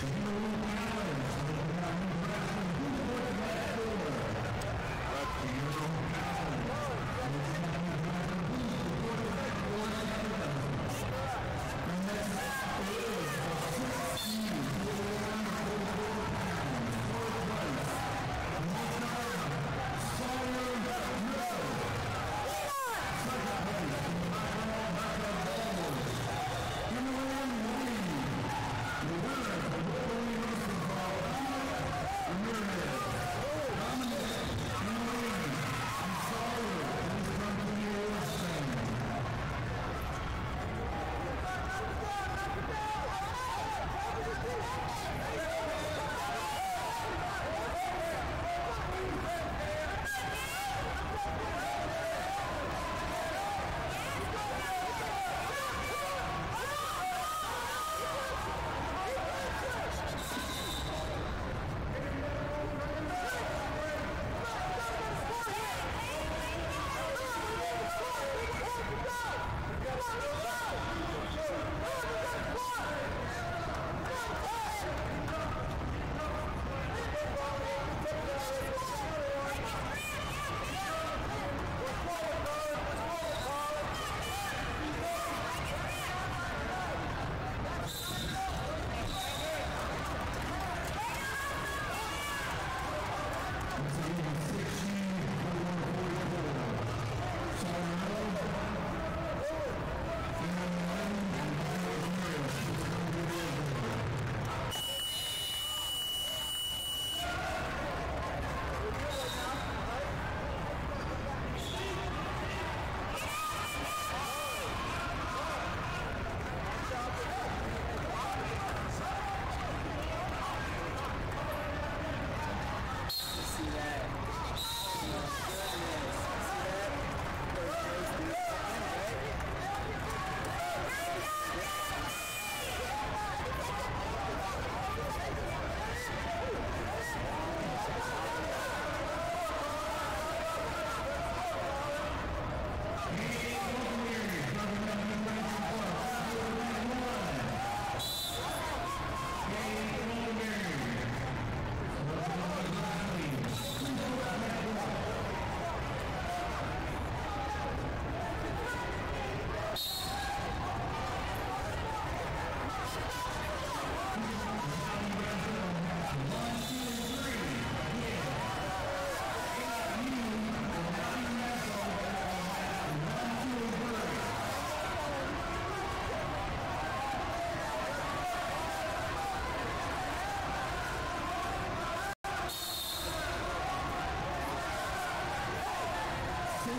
Thank uhum. you.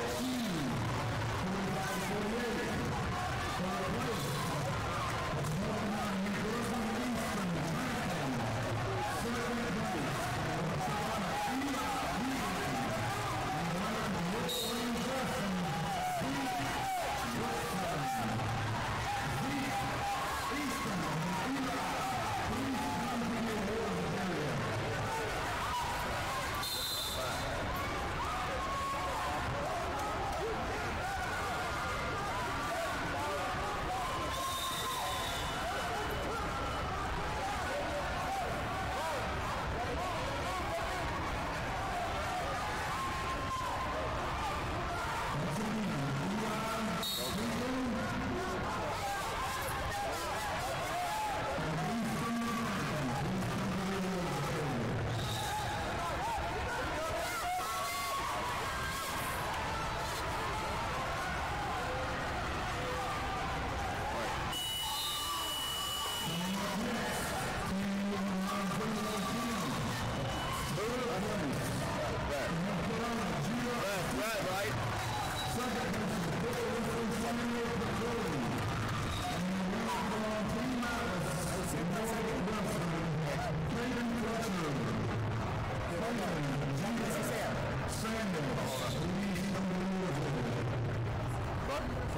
Thank you.